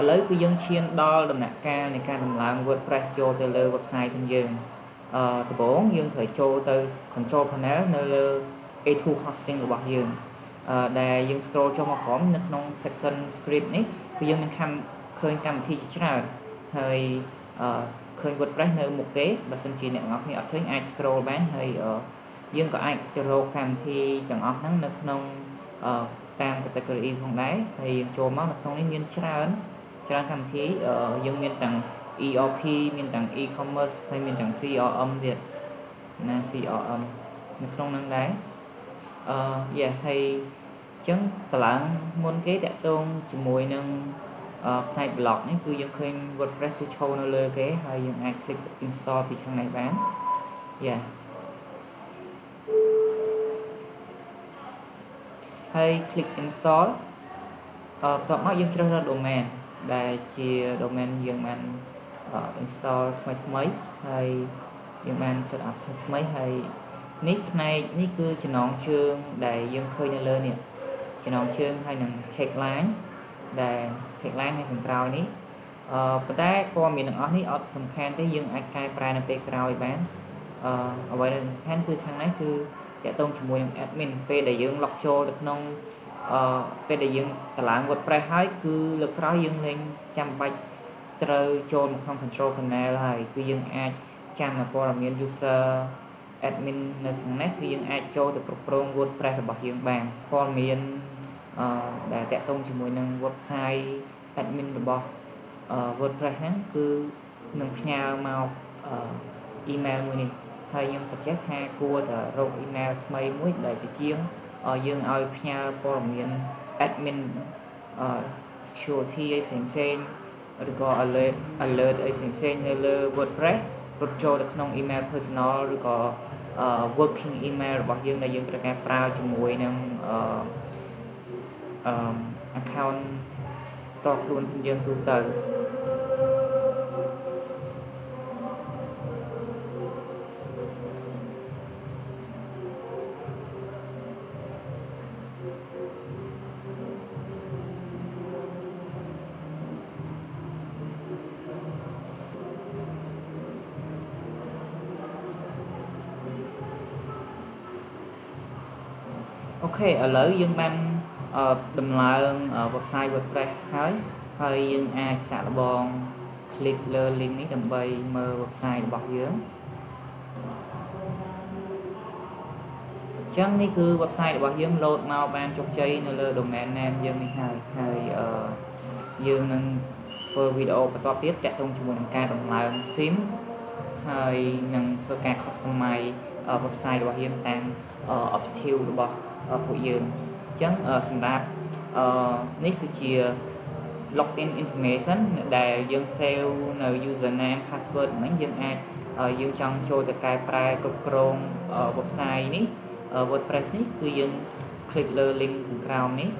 ឥឡូវគឺយើងឈានដល់ដំណាក់កាលនៃការដំឡើង WordPress ចូលទៅលើ website របស់យើងអឺដំបូងយើងត្រូវចូលទៅ control panel នៅលើ A2 hosting របស់យើងអឺដែលយើង scroll ចុះមកក្រោមនៅក្នុង section script នេះគឺយើងមានកម្មឃើញកម្មវិធីជាច្រើនហើយអឺឃើញ WordPress នៅមុខទេបើសិនជាអ្នកនរគ្នាអត់ឃើញអាច scroll បានហើយយើងក៏អាចទៅរកកម្មវិធីទាំងអស់ហ្នឹងនៅក្នុងតាម category ផងដែរហើយយើងចូលមកនៅក្នុងនេះមានច្រើន ច្រើនកម្មវិធីយើងមានទាំង ERP មានទាំង e-commerce ហើយមានទាំង CRM ទៀតណា CRM នៅក្នុងហ្នឹងដែរអឺយ៉ាហើយអញ្ចឹងតម្លើងមុនគេតាក់ទងជាមួយនឹងផ្នែក blog នេះគឺយើងឃើញ WordPress គឺឈរនៅលើគេហើយយើងអាច click install ពីខាងនេះបានយ៉ាហើយ click install អឺបន្ទាប់មកយើងជ្រើសរើស domain ដែលជា domain យើងបាន install ថ្មីថ្មីហើយយើងបាន set up ថ្មីហើយនេះផ្នែកនេះគឺចំណងជើងដែលយើងឃើញនៅលើនេះចំណងជើងហើយនឹង headline ដែល tagline នៅខាងក្រោយនេះអឺប៉ុន្តែព័ត៌មានទាំងអស់នេះអត់សំខាន់ទេយើងអាចកែប្រែនៅពេលក្រោយបានអឺអ្វីដែលសំខាន់គឺខាងនេះគឺតាក់ទងជាមួយនឹង admin ពេលដែលយើង log ចូលទៅក្នុង អឺពេលដែលយើងតម្លើង WordPress ហើយគឺលើកក្រោយយើងលែងចាំបាច់ត្រូវចូលមកក្នុង control panel ហើយគឺយើងអាចចាំនៅព័ត៌មាន user admin នៅខាងនេះគឺយើងអាចចូលទៅគ្រប់គ្រង WordPress របស់យើងបានព័ត៌មានអឺដែលតាក់ទងជាមួយនឹង website admin របស់ WordPress ហ្នឹងគឺនឹងផ្ញើមកអឺ email មួយនេះហើយខ្ញុំ suggest ថាគួរតែរក email ថ្មីមួយដែលជាជាង យើងឲ្យផ្ញើព័ត៌មាន admin អឺ security អីផ្សេងផ្សេងឬក៏ alert alert អីផ្សេងផ្សេងនៅលើ WordPress រត់ចូលទៅក្នុង email personal ឬក៏ working email របស់យើងដែលយើងត្រូវការប្រើជាមួយនឹងអឺ account តខ្លួនយើងទូទៅអូ ខេឥឡូវយើងបានដំឡើង website WordPress ហើយហើយយើងអាចសាកល្បង click លើ link នេះដើម្បីមើល website របស់យើងចឹងនេះគឺ website របស់យើង load មកបានជោគជ័យនៅលើ domain name យើងនេះហើយហើយអឺយើងនឹងធ្វើវីដេអូបន្តទៀតតាក់ទងជាមួយនឹងការដំឡើង sim ហើយនឹងធ្វើការ customize website របស់យើងតាម objective របស់ ពួកយើងអញ្ចឹងសម្រាប់អឺនេះគឺជា login information ដែលយើង save នៅ username password ហ្នឹងយើងអាចយើងចង់ចូលទៅកែប្រែគ្រប់គ្រង website នេះ WordPress នេះគឺយើង click លើ link ខាងក្រោមនេះ